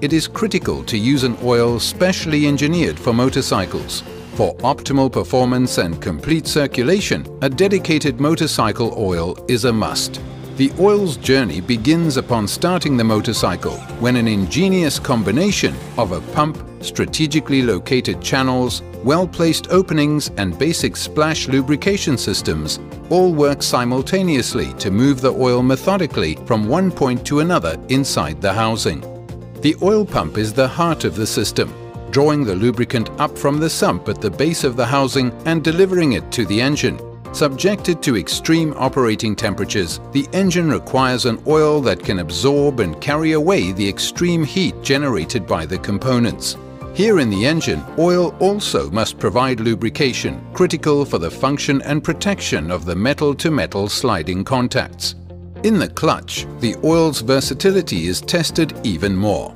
It is critical to use an oil specially engineered for motorcycles. For optimal performance and complete circulation, a dedicated motorcycle oil is a must. The oil's journey begins upon starting the motorcycle when an ingenious combination of a pump, strategically located channels, well-placed openings and basic splash lubrication systems all work simultaneously to move the oil methodically from one point to another inside the housing. The oil pump is the heart of the system, drawing the lubricant up from the sump at the base of the housing and delivering it to the engine Subjected to extreme operating temperatures, the engine requires an oil that can absorb and carry away the extreme heat generated by the components. Here in the engine, oil also must provide lubrication, critical for the function and protection of the metal-to-metal -metal sliding contacts. In the clutch, the oil's versatility is tested even more.